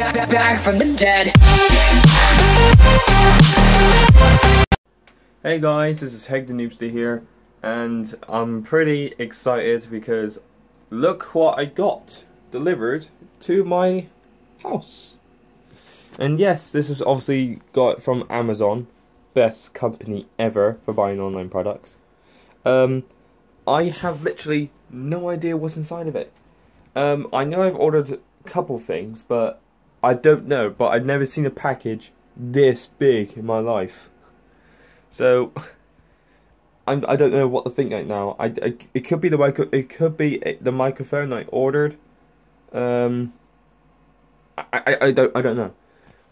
back, back, back from the dead. Hey guys, this is Hectic Noobster here, and I'm pretty excited because look what I got delivered to my house. And yes, this is obviously got from Amazon, best company ever for buying online products. Um, I have literally no idea what's inside of it. Um, I know I've ordered a couple things, but I don't know. But I've never seen a package this big in my life. So I'm, I don't know what to think right now. I, I it could be the micro, it could be the microphone I ordered. Um, I, I, I don't I don't know,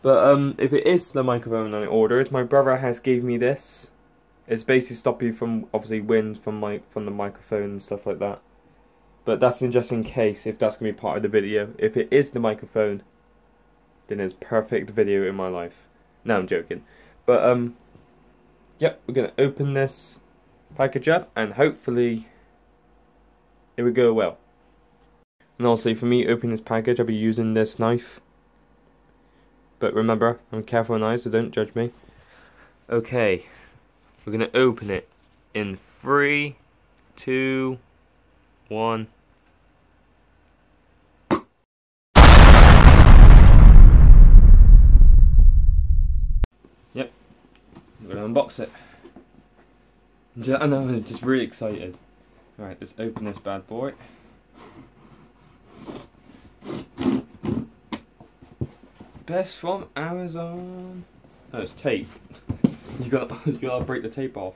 but um, if it is the microphone I ordered, my brother has gave me this. It's basically stop you from obviously wind from my from the microphone and stuff like that. But that's just in case if that's gonna be part of the video. If it is the microphone, then it's perfect video in my life. No, I'm joking. But um, yep, we're going to open this package up and hopefully it will go well. And also for me opening this package I'll be using this knife. But remember, I'm careful with knives so don't judge me. Okay, we're going to open it in three, two, one. I'm gonna unbox it. I know, I'm just really excited. Alright, let's open this bad boy. Best from Amazon. Oh, it's tape. you got you gotta break the tape off.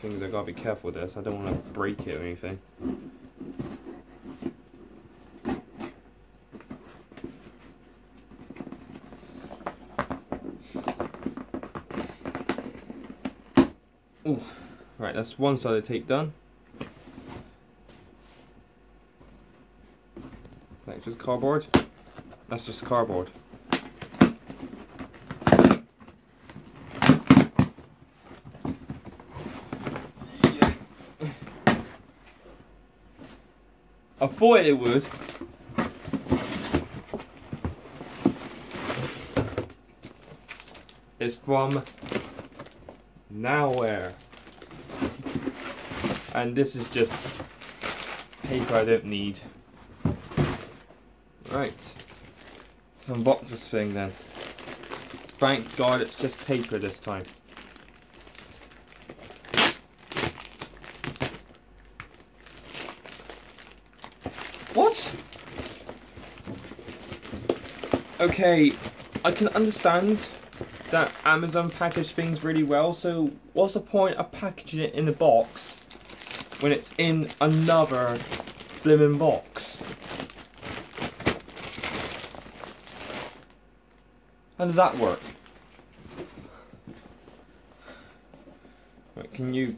Things I gotta be careful with this. I don't want to break it or anything. Ooh. Right, that's one side of the tape done. That's just cardboard. That's just cardboard. I thought it would. It's from Nowhere. And this is just paper I don't need. Right. Let's unbox this thing then. Thank God it's just paper this time. What? Okay, I can understand that Amazon package things really well, so what's the point of packaging it in a box when it's in another blooming box? How does that work? Right, can you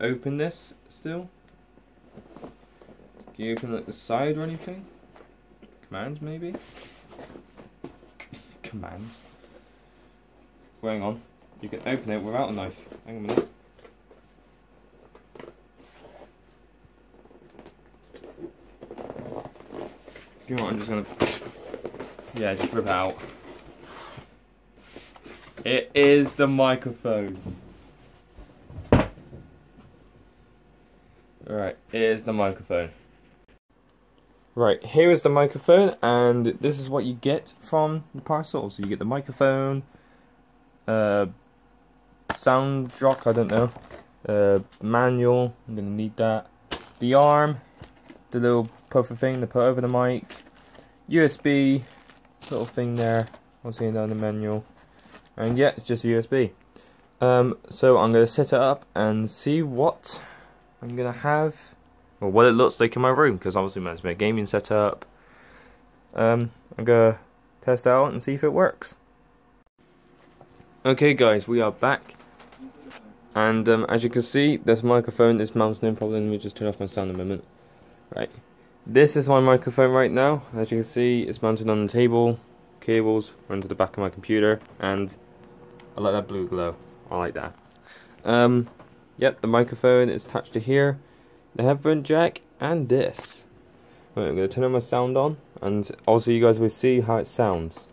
open this still? Can you open like the side or anything? Commands maybe? Commands? Hang on. You can open it without a knife. Hang on a minute. You know what, I'm just gonna... Yeah, just rip out. It is the microphone. Right, it is the microphone. Right, here is the microphone, and this is what you get from the parcel. So you get the microphone, uh, sound jock, I don't know, uh, manual, I'm gonna need that, the arm, the little puffer thing to put over the mic, USB, little thing there, I'll see down the manual, and yeah, it's just a USB. Um, so I'm gonna set it up and see what I'm gonna have, or what it looks like in my room, because obviously my gaming setup. Um, I'm gonna test it out and see if it works. Okay guys, we are back. And um, as you can see, this microphone is mounted in probably, let me just turn off my sound a moment. Right, this is my microphone right now. As you can see, it's mounted on the table, cables run to the back of my computer, and I like that blue glow. I like that. Um, yep, the microphone is attached to here, the headphone jack, and this. Right, I'm going to turn my sound on, and also you guys will see how it sounds.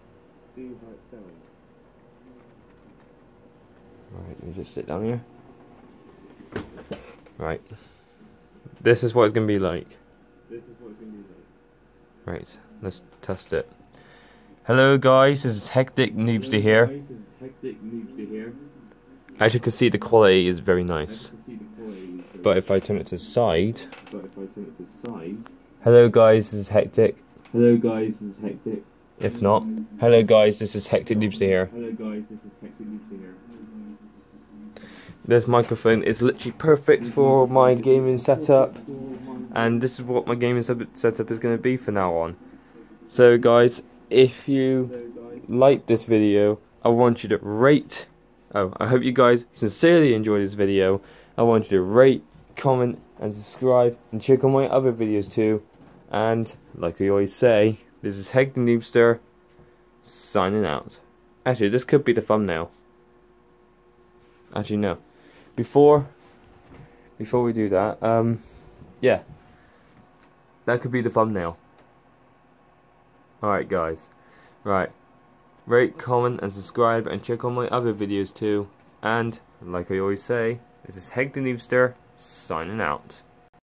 See how it sounds. Right, let me just sit down here. Right. This is what it's going to be like. This is what it's going to be like. Right, let's test it. Hello guys, this is Hectic Noobster here. As you can see the quality is very nice. But if I turn it to the side... Hello guys, this is Hectic. Hello guys, this is Hectic. If not, hello guys, this is Hectic Noobster here. Hello guys, this is Hectic Noobster here. This microphone is literally perfect for my gaming setup. And this is what my gaming setup is going to be for now on. So guys, if you like this video, I want you to rate. Oh, I hope you guys sincerely enjoyed this video. I want you to rate, comment, and subscribe, and check out my other videos too. And like we always say, this is Hectic Noobster signing out. Actually, this could be the thumbnail. Actually, no before before we do that, um, yeah, that could be the thumbnail. Alright guys, right, rate, comment and subscribe and check on my other videos too, and like I always say, this is Hectic Noobster signing out.